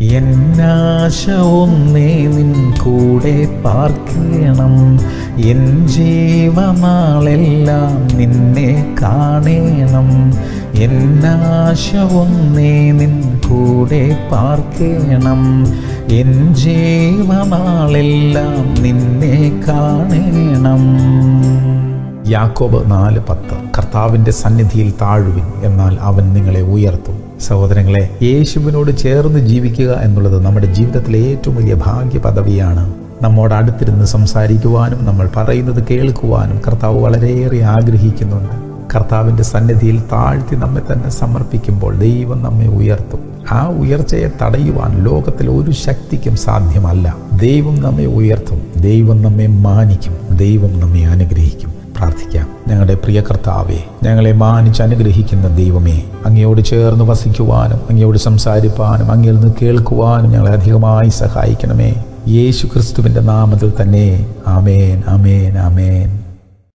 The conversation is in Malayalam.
എന്നാശ ഒന്നേ നിൻ കൂടെ പാർക്കണം. എൻ ജീവമാളെല്ലാം നിന്നെ കാണേണം. എന്നാശ ഒന്നേ നിൻ കൂടെ പാർക്കണം. എൻ ജീവമാളെല്ലാം നിന്നെ കാണേണം. യാക്കോബ് നാല് പത്ത് കർത്താവിന്റെ സന്നിധിയിൽ താഴുവിൻ എന്നാൽ അവൻ നിങ്ങളെ ഉയർത്തും. സഹോദരങ്ങളെ യേശുവിനോട് ചേർന്ന് ജീവിക്കുക എന്നുള്ളത് നമ്മുടെ ജീവിതത്തിലെ ഏറ്റവും വലിയ ഭാഗ്യ പദവിയാണ് നമ്മോട് അടുത്തിരുന്ന് സംസാരിക്കുവാനും നമ്മൾ പറയുന്നത് കേൾക്കുവാനും കർത്താവ് വളരെയേറെ ആഗ്രഹിക്കുന്നുണ്ട്. കർത്താവിന്റെ സന്നിധിയിൽ താഴ്ത്തി നമ്മെ തന്നെ സമർപ്പിക്കുമ്പോൾ ദൈവം നമ്മെ ഉയർത്തും. ആ ഉയർച്ചയെ തടയുവാൻ ലോകത്തിൽ ഒരു ശക്തിക്കും സാധ്യമല്ല. ദൈവം നമ്മെ ഉയർത്തും. ദൈവം നമ്മെ മാനിക്കും. ദൈവം നമ്മെ അനുഗ്രഹിക്കും. പ്രാർത്ഥിക്കാം. ഞങ്ങളുടെ പ്രിയ കർത്താവെ ഞങ്ങളെ മാനിച്ച് അനുഗ്രഹിക്കുന്ന ദൈവമേ അങ്ങയോട് ചേർന്ന് വസിക്കുവാനും അങ്ങയോട് സംസാരിപ്പാനും അങ്ങയിൽ നിന്ന് കേൾക്കുവാനും ഞങ്ങളെ അധികമായി സഹായിക്കണമേ. യേശു ക്രിസ്തുവിന്റെ നാമത്തിൽ തന്നെ. ആമേൻ ആമേൻ ആമേൻ.